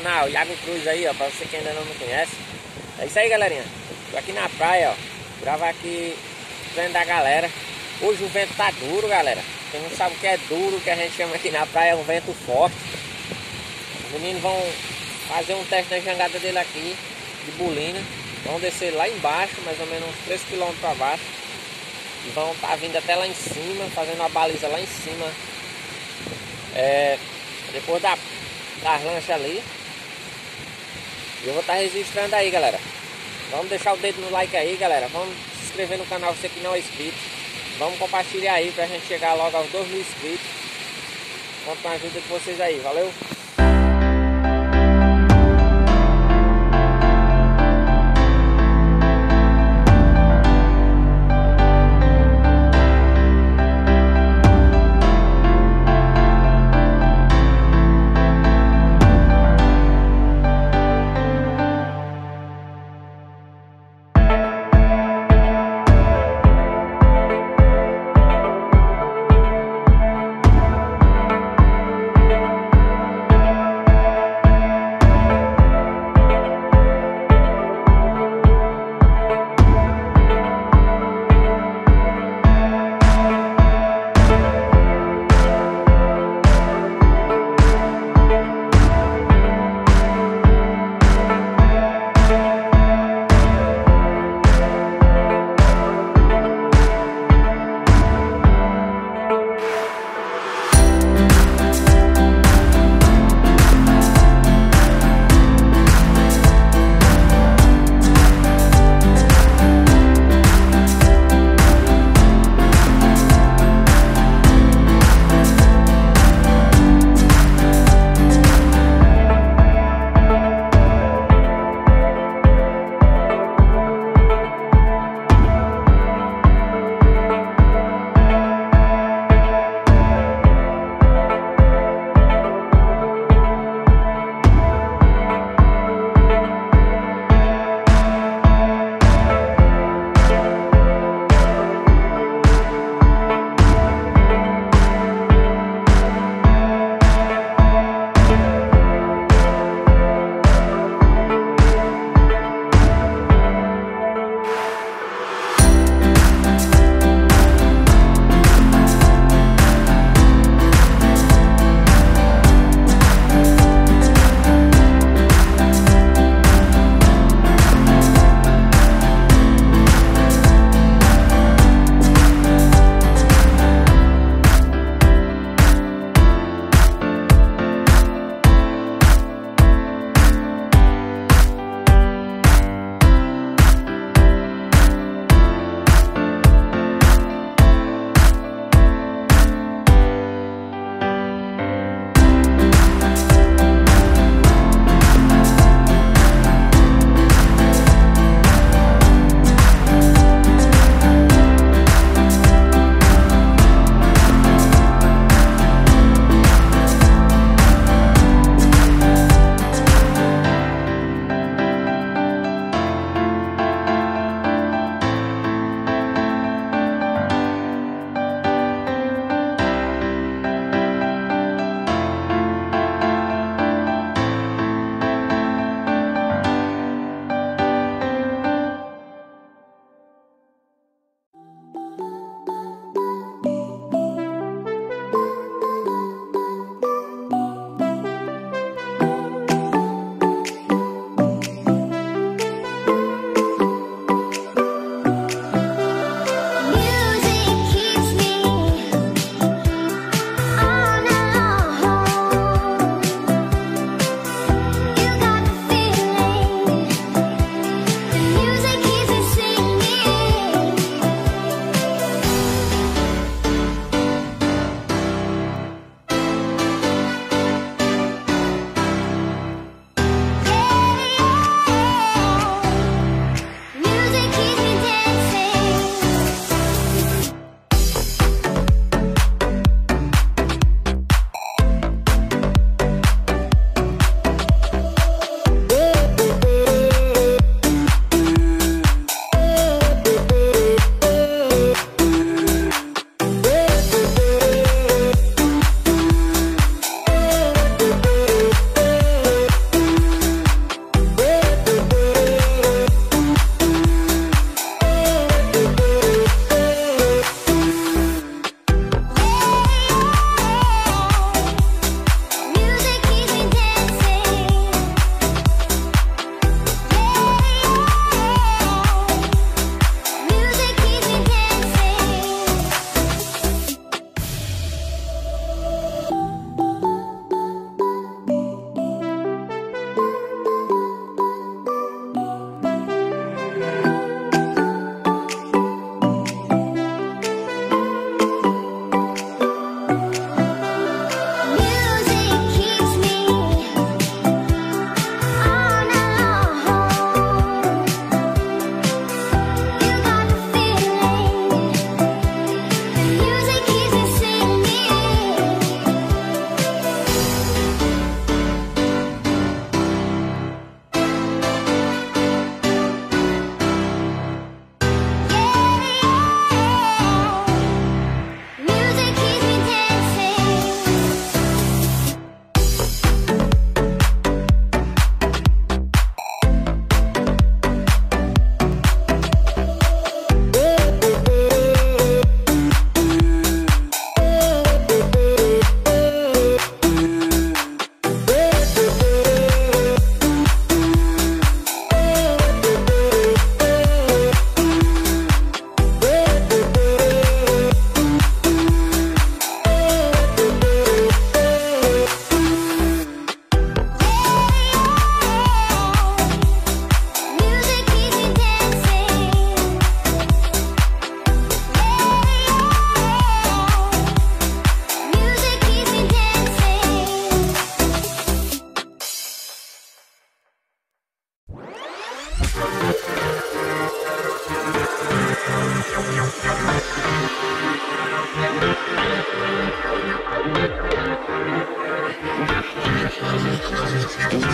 Thiago Cruz aí, ó, pra você que ainda não me conhece. É isso aí, galerinha. Tô aqui na praia, ó. Gravar aqui vendo da galera. Hoje o vento tá duro, galera. Quem não sabe o que é duro, que a gente chama aqui na praia é um vento forte. Os meninos vão fazer um teste na jangada dele aqui, de bolina. Vão descer lá embaixo, mais ou menos uns 3 km para baixo. E vão estar tá vindo até lá em cima, fazendo a baliza lá em cima. É, depois da, das lanchas ali. E eu vou estar tá registrando aí, galera. Vamos deixar o dedo no like aí, galera. Vamos se inscrever no canal, você que não é inscrito. Vamos compartilhar aí pra gente chegar logo aos 2 mil inscritos. Conto com a ajuda de vocês aí, valeu? Try